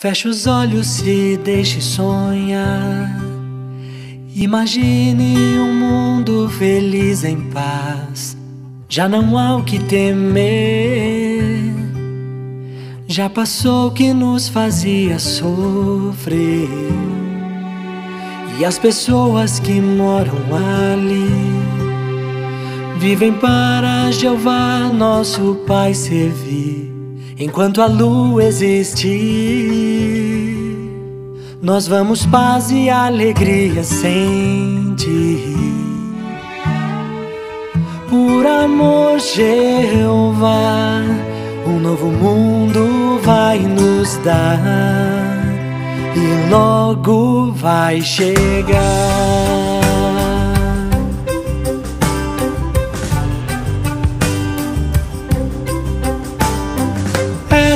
Feche os olhos e deixe sonhar. Imagine um mundo feliz em paz. Já não há o que temer. Já passou o que nos fazia sofrer. E as pessoas que moram ali vivem para Jeová, nosso Pai, servir. Enquanto a lua existir, nós vamos paz e alegria sentir. Por amor, Jeová, um novo mundo vai nos dar e logo vai chegar.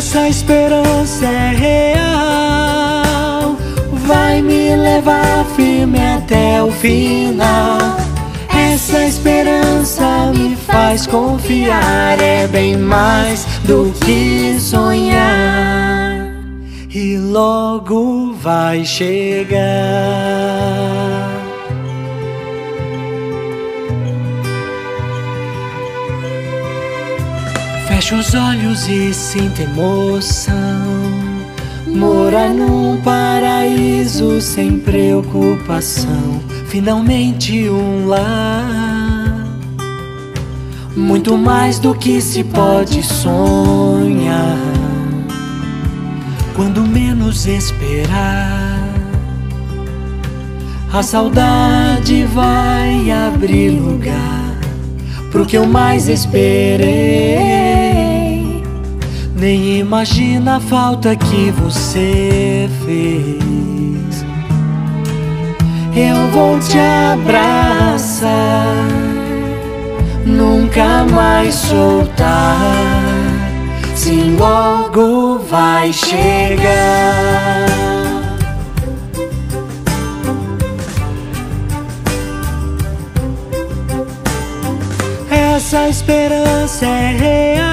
Essa esperança é real, vai me levar firme até o final. Essa esperança me faz confiar, é bem mais do que sonhar, e logo vai chegar. Feche os olhos e sinta emoção. Morar num paraíso sem preocupação. Finalmente um lar. Muito mais do que se pode sonhar. Quando menos esperar, a saudade vai abrir lugar pro que eu mais esperei. Nem imagina a falta que você fez. Eu vou te abraçar, nunca mais soltar. Sim, logo vai chegar. Essa esperança é real,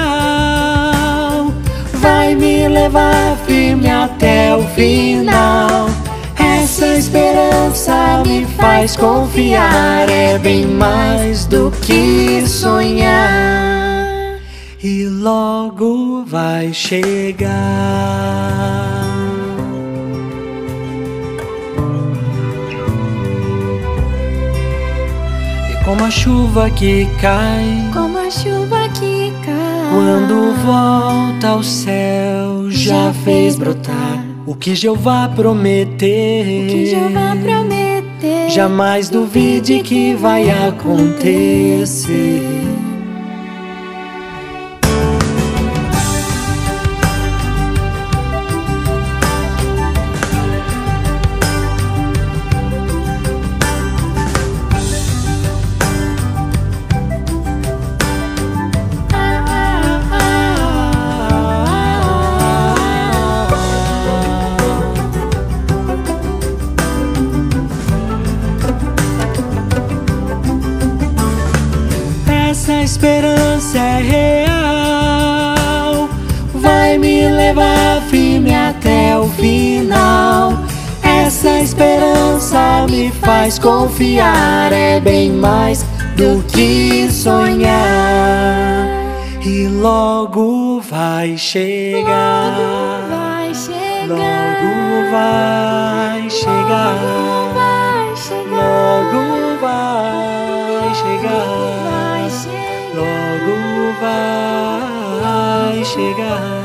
levar firme até o final. Essa esperança me faz confiar, é bem mais do que sonhar. E logo vai chegar. Como a chuva que cai, como a chuva. Quando volta ao céu, já, fez brotar o que Jeová prometeu. que Jeová prometeu. Jamais duvide que vai acontecer. Essa esperança é real, vai me levar firme até o final. Essa esperança me faz confiar, é bem mais do que sonhar. E logo vai chegar. Logo vai chegar. Logo vai chegar. Vai chegar. Logo vai chegar. Chegar.